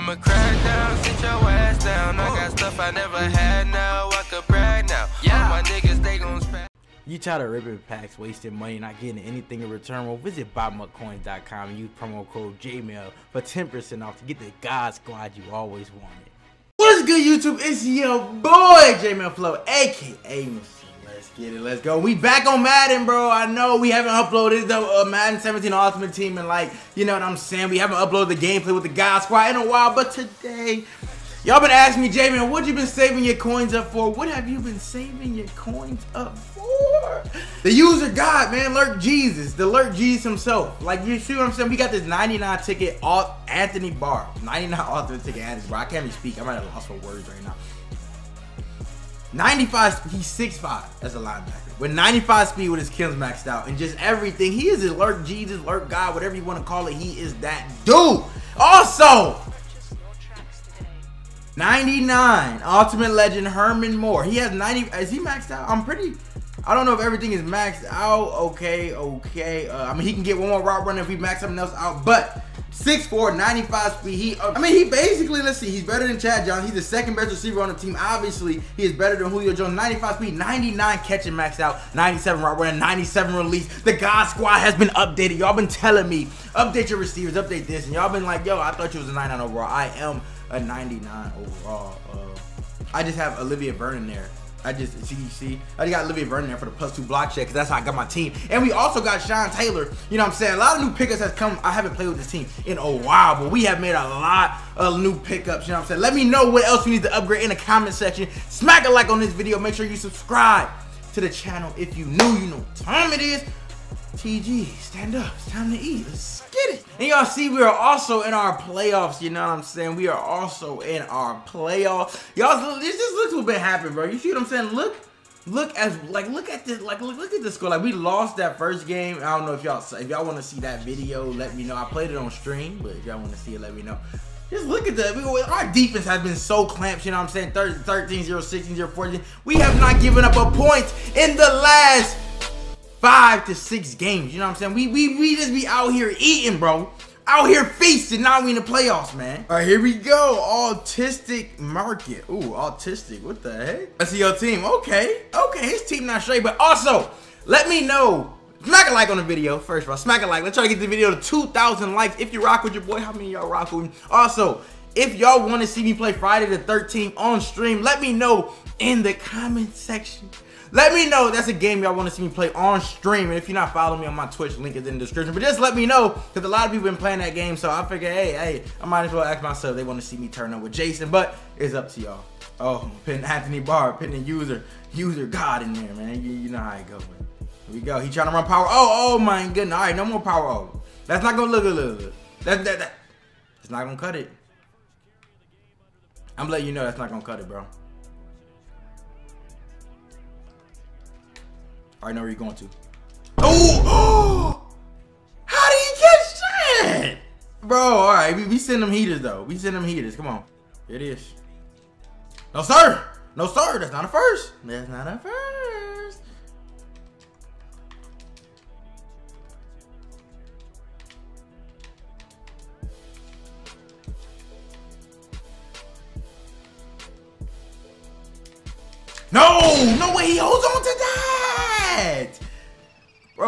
I'ma crack down, sit your ass down. I got stuff I never had now, I could brag now. Yeah, All my niggas, they gon' spread. You tired of ripping packs, wasting money, not getting anything in return? Well, visit BuyMUTCoins.com and use promo code Jmell for 10% off to get the God Squad you always wanted. What's good, YouTube? It's your boy, J-Mell Flo, aka Machine. Let's get it. Let's go. We back on Madden, bro. I know we haven't uploaded the uh, Madden 17 Ultimate Team and like, you know what I'm saying? We haven't uploaded the gameplay with the God Squad in a while, but today Y'all been asking me, J-Man, what you been saving your coins up for? What have you been saving your coins up for? The user God, man, Lurk Jesus, the Lurk Jesus himself. Like, you see what I'm saying? We got this 99 ticket, Anthony Barr. 99 ultimate ticket, Anthony Barr. I can't even speak. I might have lost for words right now. 95, he's 6'5 as a linebacker. With 95 speed with his kills maxed out and just everything. He is a Lurk Jesus, Lurk God, whatever you want to call it. He is that dude. Also, 99 Ultimate Legend Herman Moore. He has 90. Is he maxed out? I'm pretty. I don't know if everything is maxed out. Okay, okay. Uh, I mean, he can get one more route runner if we max something else out. But 6'4", 95 speed. He, uh, I mean, he basically, let's see, he's better than Chad Jones. He's the second best receiver on the team. Obviously, he is better than Julio Jones. 95 speed, 99 catching max out, 97 route runner, 97 release. The God Squad has been updated. Y'all been telling me, update your receivers, update this. And y'all been like, yo, I thought you was a 99 overall. I am a 99 overall. Uh, I just have Olivier Vernon there. I just see see I just got Olivier Vernon there for the plus two block check because that's how I got my team. And we also got Sean Taylor. You know what I'm saying? A lot of new pickups has come. I haven't played with this team in a while, but we have made a lot of new pickups. You know what I'm saying? Let me know what else we need to upgrade in the comment section. Smack a like on this video. Make sure you subscribe to the channel if you new. You know what time it is. TG, stand up. It's time to eat. Let's get it. And y'all see we are also in our playoffs. You know what I'm saying? We are also in our playoffs. Y'all, this just looks what been happening, bro. You see what I'm saying? Look, look as like look at this like look, look at the score like we lost that first game i don't know if y'all if y'all want to see that video let me know i played it on stream but if y'all want to see it let me know just look at that. Our defense has been so clamped, you know what I'm saying? 13 0, 16 0, 14. We have not given up a point in the last five to six games. You know what I'm saying? We we we just be out here eating, bro. Out here feasting. Now we in the playoffs, man. All right, here we go. Autistic market. Ooh, autistic. What the heck? I see your team. Okay, okay. His team not straight, but also let me know. Smack a like on the video, first of all. Smack a like. Let's try to get the video to 2,000 likes. If you rock with your boy, how many y'all rock with me? Also, if y'all want to see me play Friday the 13th on stream, let me know in the comment section. Let me know that's a game y'all want to see me play on stream. And if you're not following me on my Twitch, link is in the description. But just let me know, because a lot of people been playing that game. So I figure, hey, hey, I might as well ask myself they want to see me turn up with Jason. But it's up to y'all. Oh, putting Anthony Barr, putting a user, user God in there, man. You, you know how it goes. Here we go. He trying to run power. Oh, oh my goodness. All right, no more power. Oh, that's not gonna look a little. That, that, that. It's not gonna cut it. I'm letting you know that's not gonna cut it, bro. I know where you're going to. Oh! How did he catch that? Bro, all right. We, we send them heaters, though. We send them heaters. Come on. Here it is. No, sir. No, sir. That's not a first. That's not a first.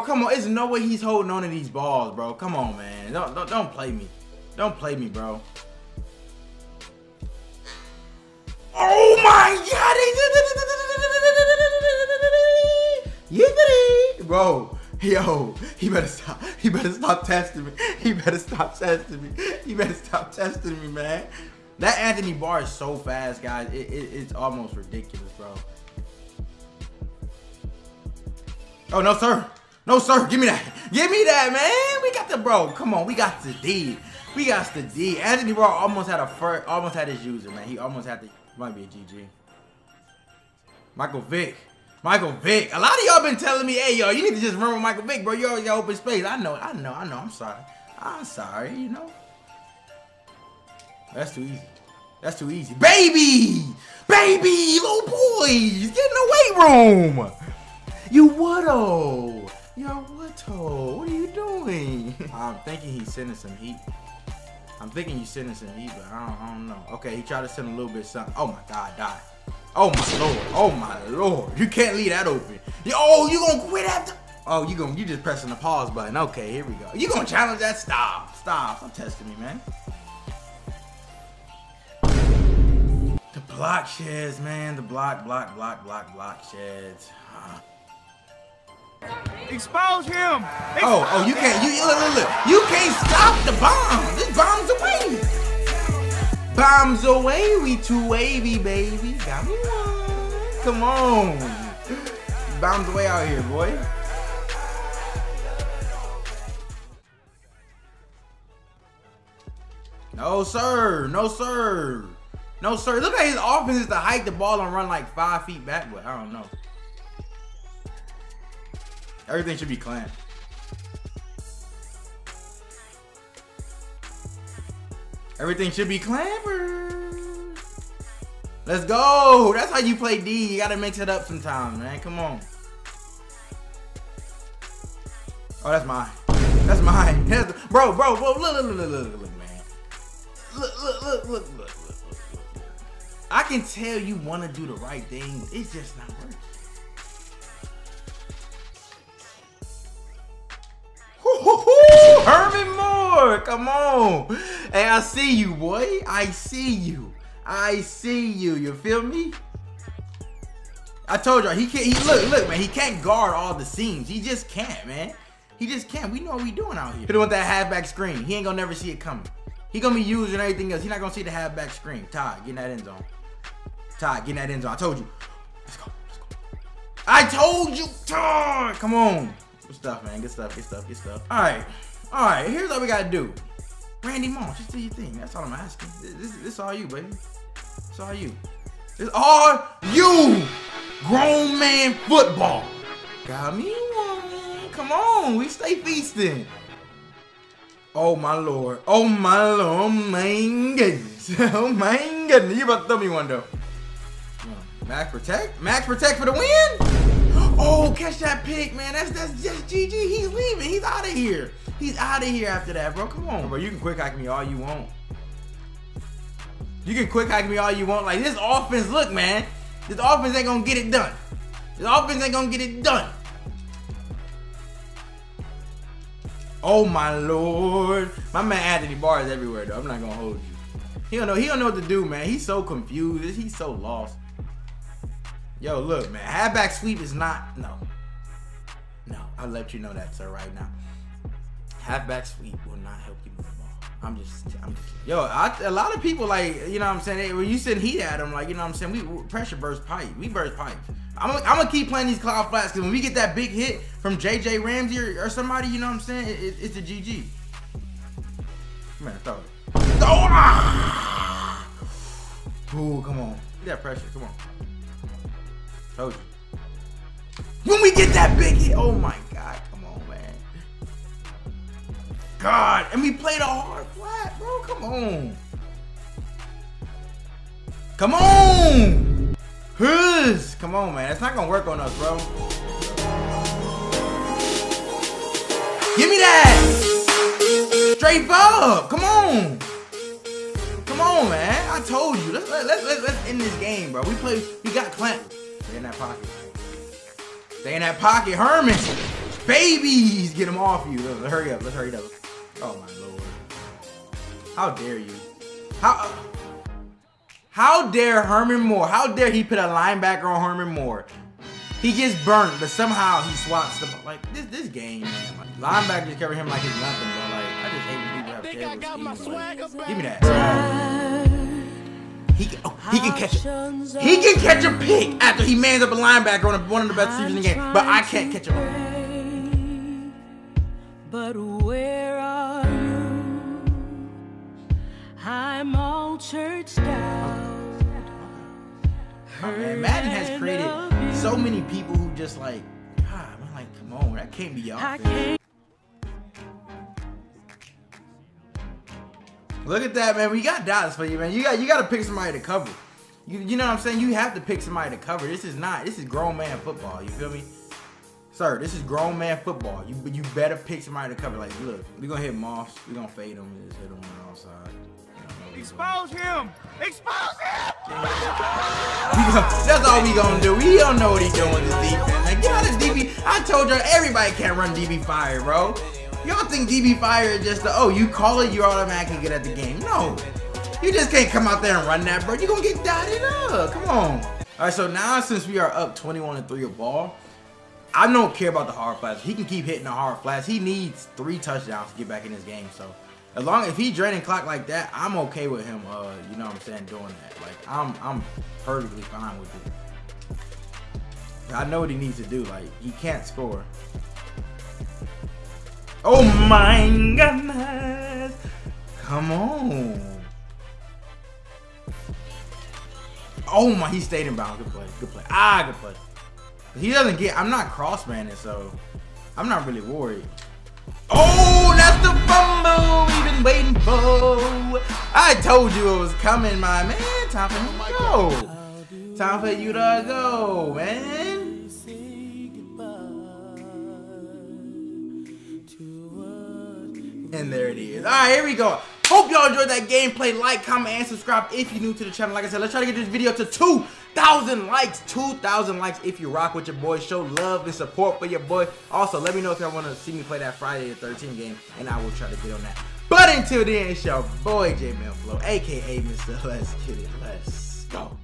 Come on. There's no way he's holding on to these balls, bro. Come on, man. Don't, don't, don't play me. Don't play me, bro. Oh my god! Bro, yo, he better stop. He better stop testing me. He better stop testing me. He better stop testing me, man. That Anthony Barr is so fast, guys. It, it, it's almost ridiculous, bro. Oh, no, sir. No, sir. Give me that. Give me that, man. We got the bro. Come on. We got the D. We got the D. Anthony Barr almost had a first, almost had his user, man. He almost had the, might be a GG. Michael Vick. Michael Vick. A lot of y'all been telling me, hey, yo, you need to just remember Michael Vick, bro. You always got open space. I know, I know, I know. I'm sorry. I'm sorry, you know. That's too easy. That's too easy. Baby! Baby! Little boys! Get in the weight room! You wouldo. Oh. Yo, wouldo. What are you doing? I'm thinking he's sending some heat. I'm thinking you sending some heat, but I don't, I don't know. Okay, he tried to send a little bit of something. Oh my God, die. Oh my lord. Oh my lord. You can't leave that open. Oh, you gonna quit after? Oh, you gonna you just pressing the pause button. Okay, here we go. You gonna challenge that? Stop. Stop. Stop testing me, man. The block sheds, man. The block, block, block, block, block sheds. Ah. Expose him. Oh, oh, you can't. You look, look, look. You can't stop the bomb. This bomb's away. Bombs away. We too wavy, baby. Got me one. Come on. Bombs away out here, boy. No, sir. No, sir. No, sir. Look at his offense is to hike the ball and run like five feet backward. I don't know. Everything should be clamped. Everything should be clampered. Let's go. That's how you play D. You gotta mix it up sometimes, man. Come on. Oh, that's mine. That's mine. That's, bro, bro, bro. Look, look, look, look, look, look, man. Look, look, look, look, look, look, look. I can tell you want to do the right thing. It's just not working. Herman Moore, come on. Hey, I see you, boy. I see you. I see you. You feel me? I told y'all he can't. He look, look, man. He can't guard all the seams. He just can't, man. He just can't. We know what we doing out here. Hit him with that halfback screen. He ain't gonna never see it coming. He gonna be using everything else. He not gonna see the halfback screen. Todd, get in that end zone. Todd, get in that end zone. I told you. Let's go. Let's go. I told you, Todd. Come on. Good stuff, man. Good stuff. Good stuff. Good stuff. All right. All right. Here's what we gotta do. Randy Moss, just do your thing. That's all I'm asking. This, this, this is all you, baby. It's all you. It's all you. Grown man football. Got me one. Come on. We stay feasting. Oh my lord. Oh my lord. Oh my goodness. Oh my goodness. You about to throw me one though. Max protect? Max protect for the win? Oh, catch that pick, man. That's that's just GG. He's leaving. He's out of here. He's out of here after that, bro. Come on, bro. You can quick hack me all you want. You can quick hack me all you want. Like this offense, look, man. This offense ain't gonna get it done. This offense ain't gonna get it done. Oh my lord. My man Anthony Barr is everywhere though. I'm not gonna hold you. He don't know, he don't know what to do, man. He's so confused. He's so lost. Yo, look, man. Halfback sweep is not no. No, I'll let you know that, sir, right now. Halfback sweep will not help you move the ball. I'm just, I'm just. Yo, I, a lot of people like, you know what I'm saying? Hey, when you send heat at them, like, you know what I'm saying? We pressure burst pipe. We burst pipe. I'm I'm gonna keep playing these cloud flats because when we get that big hit from JJ Ramsey or, or somebody, you know what I'm saying? It, it, it's a GG. Man, throw it. Throw ah! Ooh, come on. Get that pressure. Come on. Told you. When we get that big hit, oh my God, and we played a hard flat, bro. Come on. Come on. Hus. Come on, man. It's not gonna work on us, bro. Give me that. Straight up. Come on. Come on, man. I told you. Let's let's let, let, let's end this game, bro. We play. We got Clamp. Stay in that pocket. Stay in that pocket, Herman. Babies, get him off you. Let's hurry up. Let's hurry up. Oh my lord. How dare you? How? How dare Herman Moore? How dare he put a linebacker on Herman Moore? He gets burnt, but somehow he swaps the ball. Like this, this game, man. Like, linebackers cover him like he's nothing, bro. Like I just hate when people have terrible schemes. Like, give me that. He can, oh, he can catch it. He can catch a pick after he mans up a linebacker on a, one of the best receivers in the game. But I can't catch him. But where I'm all churched out. Oh, man, Madden has created so many people who just like, God, I'm like, come on, that can't be y'all. Look at that, man. We got Dallas for you, man. You got you got to pick somebody to cover. You, you know what I'm saying? You have to pick somebody to cover. This is not. This is grown man football. You feel me? Sir, this is grown man football. You you better pick somebody to cover. Like, look, we gonna hit Moss. We gonna fade him and just hit him on the outside. Expose him! Expose him! that's all we gonna do. We don't know what he doing this defense. Like, out of DB. I told y'all everybody can't run DB fire, bro. Y'all think DB fire is just the, oh, you call it, you automatically get at the game. No. You just can't come out there and run that, bro. You're gonna get dotted up. Come on. All right, so now since we are up 21 to 3 a ball, I don't care about the hard flats. He can keep hitting the hard flats. He needs three touchdowns to get back in this game. So as long as he draining clock like that, I'm okay with him. Uh, you know what I'm saying, doing that. Like I'm, I'm perfectly fine with it. I know what he needs to do. Like he can't score. Oh my goodness! Come on. Oh my, he stayed in bounds. Good play. Good play. Ah, good play. He doesn't get. I'm not cross manning, so I'm not really worried. Oh, the fumble we've been waiting for. I told you it was coming, my man. Time for you to go. Time for you to go, man. And there it is. All right, here we go. Hope y'all enjoyed that gameplay. Like, comment, and subscribe if you're new to the channel. Like I said, let's try to get this video to 2,000 likes. 2,000 likes if you rock with your boy. Show love and support for your boy. Also, let me know if y'all want to see me play that Friday the 13th game, and I will try to get on that. But until then, it's your boy, J-Mell Flo, a.k.a. Mr. Let's Get It. Let's go.